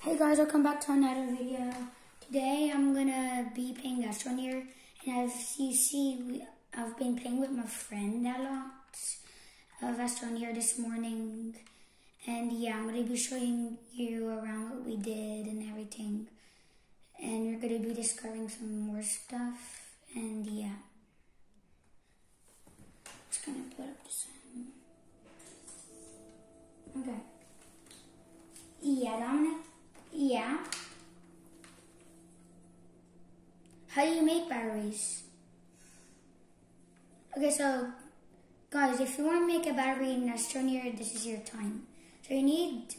Hey guys, welcome back to another video. Today I'm gonna be playing Astroneer, and as you see, we, I've been playing with my friend a lot of Astroneer this morning. And yeah, I'm gonna be showing you around what we did and everything. And we're gonna be discovering some more stuff, and yeah. Just gonna put up this. Okay. Yeah. Make batteries? Okay, so guys, if you want to make a battery in Astroneer, this is your time. So you need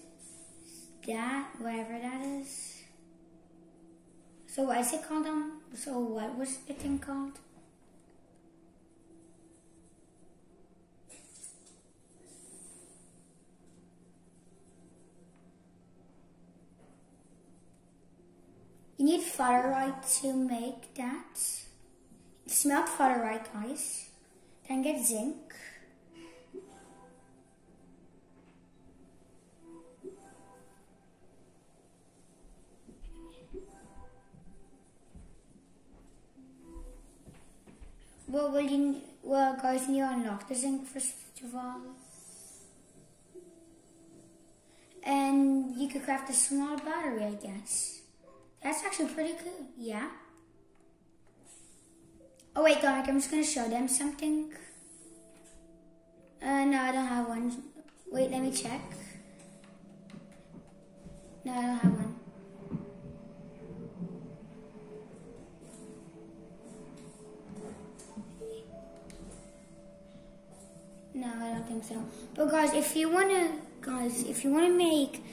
that, whatever that is. So what is it called? Um. So what was the thing called? Need to make that. Smelt Fluorite, guys. Then get zinc. Well, will you, well, guys, you unlock the zinc first of all. And you could craft a small battery, I guess. That's actually pretty cool, yeah. Oh wait, Dominic, I'm just gonna show them something. Uh, no, I don't have one. Wait, let me check. No, I don't have one. No, I don't think so. But guys, if you wanna, guys, if you wanna make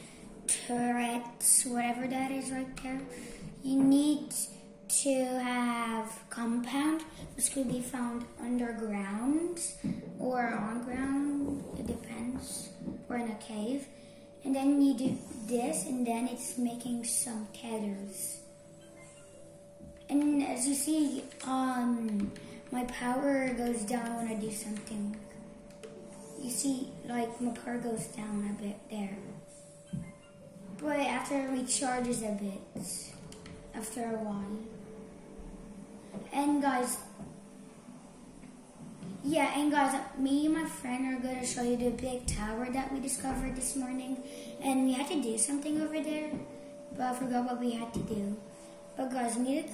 turrets, whatever that is right there, you need to have compound, which could be found underground or on ground, it depends, or in a cave. And then you do this, and then it's making some tethers. And as you see, um, my power goes down when I do something. You see, like, my power goes down a bit there. But after it recharges a bit, after a while. And guys, yeah, and guys, me and my friend are going to show you the big tower that we discovered this morning. And we had to do something over there, but I forgot what we had to do. But guys, we needed.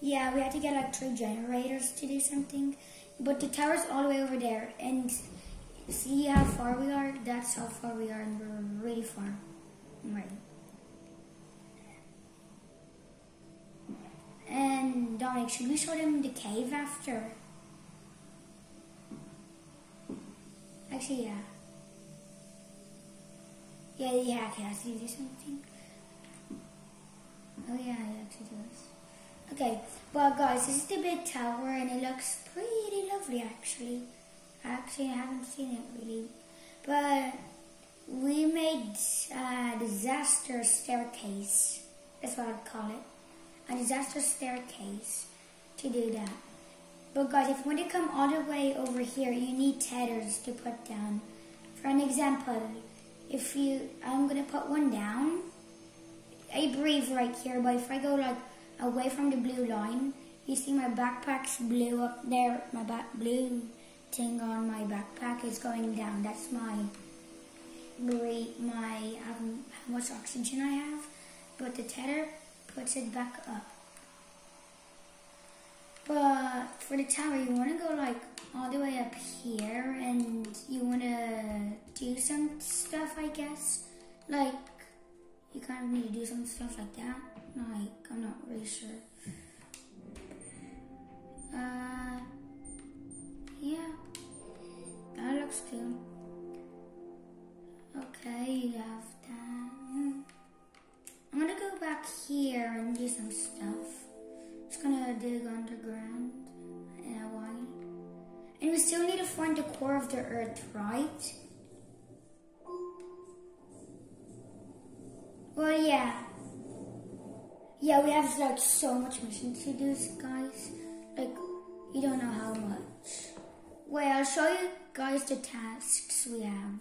Yeah, we had to get like three generators to do something. But the tower's all the way over there. And see how far we are? That's how far we are, and we're really far. Right. And Dominic, should we show them the cave after? Actually, yeah. Yeah, yeah, okay, I see do something. Oh yeah, it actually does. Okay, well guys, this is the big tower and it looks pretty lovely actually. Actually, I haven't seen it really. But we made a disaster staircase. That's what I'd call it. A disaster staircase to do that. But guys, if you want to come all the way over here, you need tethers to put down. For an example, if you, I'm going to put one down. I breathe right here, but if I go like away from the blue line, you see my backpack's blue up there, my back blue thing on my backpack is going down. That's my my um, how much oxygen I have. But the tether puts it back up. But for the tower, you want to go like all the way up here, and you want to do some stuff, I guess. Like you kind of need to do some stuff like that. Like I'm not really sure. earth right? Well, yeah. Yeah, we have like so much missions to do, guys. Like, you don't know how much. Wait, I'll show you guys the tasks we have.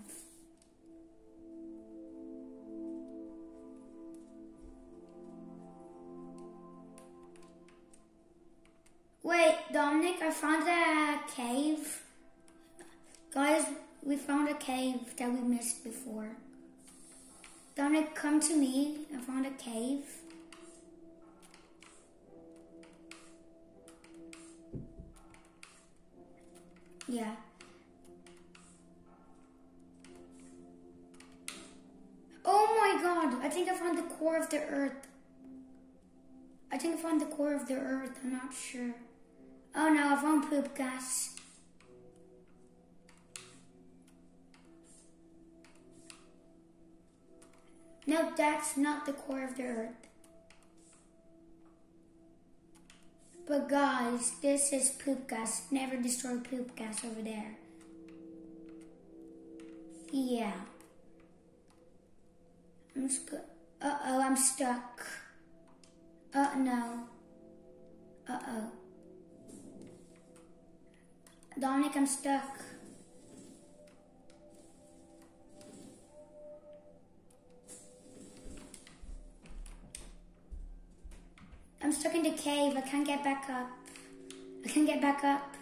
Wait, Dominic, I found a cave. Guys, we found a cave that we missed before. Dominic, come to me. I found a cave. Yeah. Oh my god, I think I found the core of the earth. I think I found the core of the earth, I'm not sure. Oh no, I found poop gas. No, that's not the core of the earth. But guys, this is poop gas. Never destroy poop gas over there. Yeah. I'm just go- Uh-oh, I'm stuck. Uh, no. Uh-oh. Dominic, I'm stuck. Stuck in the cave. I can't get back up. I can't get back up.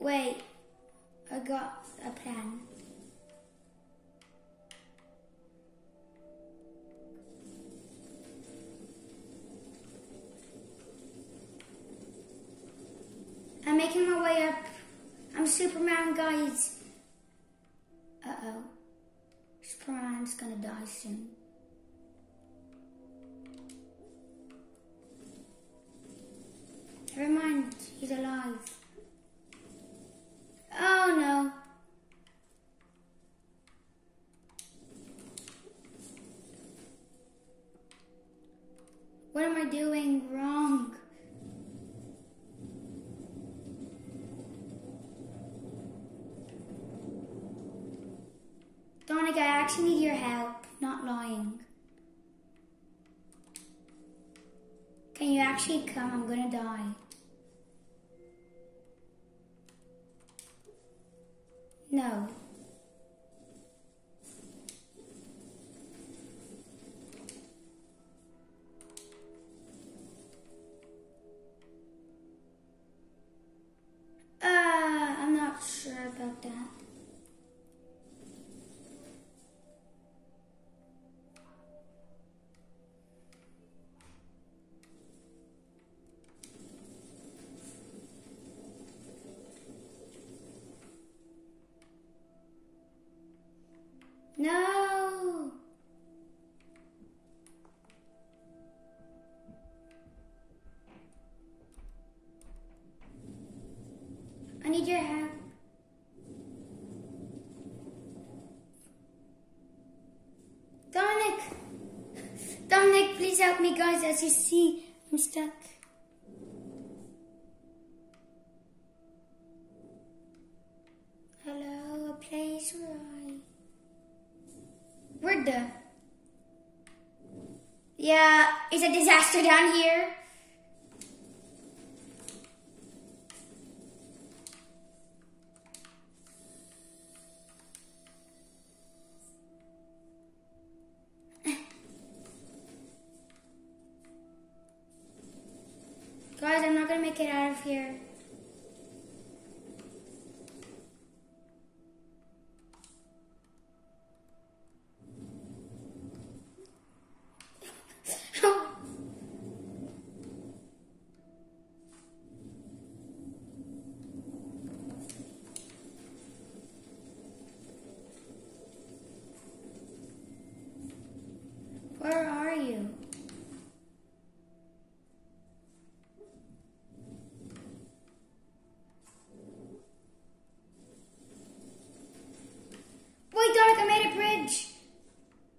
Wait. I got a plan. I'm making my way up. I'm Superman, guys. Soon. Never mind, he's alive. Oh no. What am I doing wrong? Dominic, I actually need your help, not lying. Can you actually come? I'm gonna die. No. Uh, I'm not sure about that. Dominic, please help me, guys. As you see, I'm stuck. Hello, a place where I. Where the? Yeah, it's a disaster down here. Not gonna make it out of here. Where are you? Wait, Dominic, I made a bridge.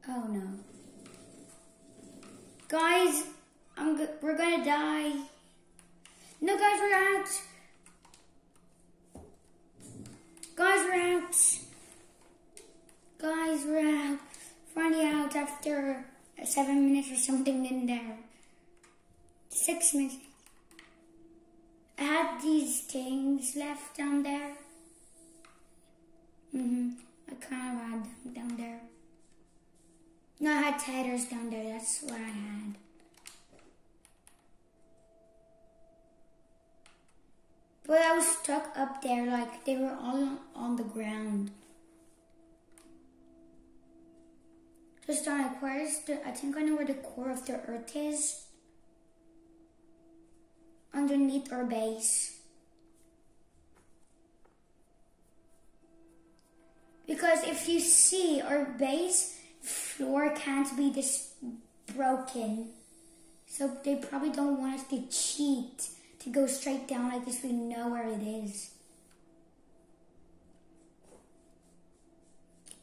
Oh no. Guys, I'm we're gonna die. No, guys, we're out. Guys, we're out. Guys, we're out. Finally out after seven minutes or something in there. Six minutes. I had these things left down there. Mm-hmm. I kind of had them down there. Had tethers down there. That's what I had. But I was stuck up there, like they were all on the ground. Just on like, where's the, I think I know where the core of the earth is. Underneath our base. Because if you see our base floor can't be this broken. So they probably don't want us to cheat to go straight down like this. We know where it is.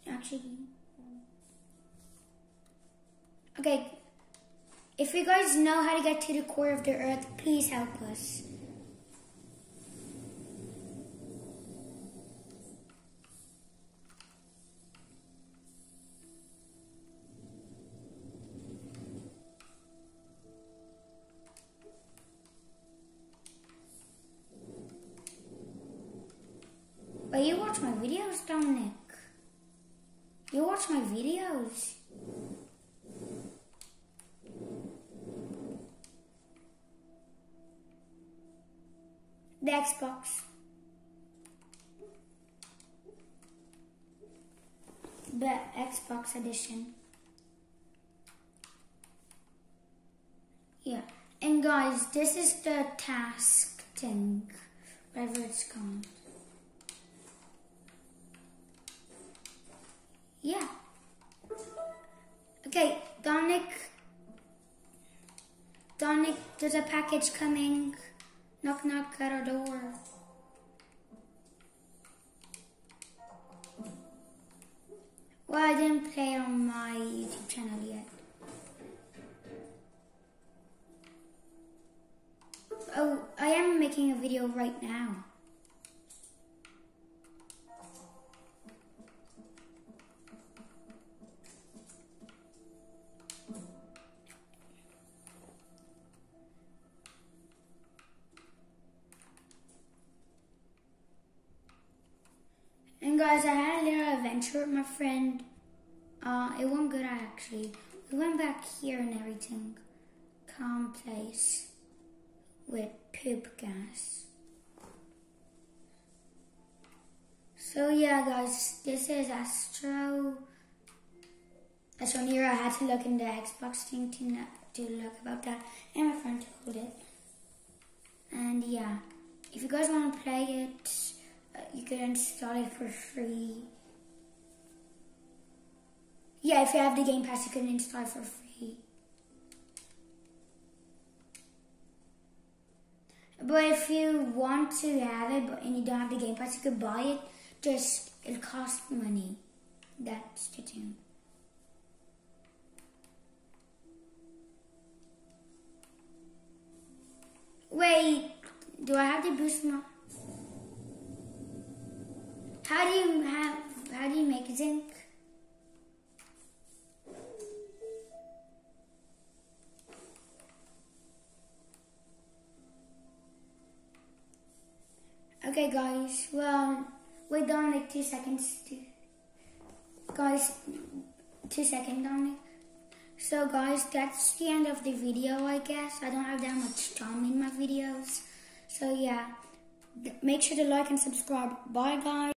Actually, okay. If you guys know how to get to the core of the earth, please help us. But you watch my videos, Dominic. You watch my videos. The Xbox. The Xbox edition. Yeah. And guys, this is the task thing, whatever it's called. Yeah. Okay, Dominic. Dominic, there's a package coming. Knock, knock at our door. Well, I didn't play on my YouTube channel yet. Oh, I am making a video right now. With my friend. Uh, it went good actually. We went back here and everything. Calm place with poop gas. So yeah, guys, this is Astro. Astro Nero. I had to look in the Xbox thing to, to look about that, and my friend told it. And yeah, if you guys want to play it, uh, you can install it for free. Yeah, if you have the Game Pass, you can install for free. But if you want to have it but and you don't have the Game Pass, you could buy it. Just it'll cost money. That's the thing. Wait, do I have to boost my? How do you have? How do you make zinc? Okay, guys. Well, wait like two seconds. Guys, two seconds, Dominic. So, guys, that's the end of the video. I guess I don't have that much time in my videos. So, yeah, make sure to like and subscribe. Bye, guys.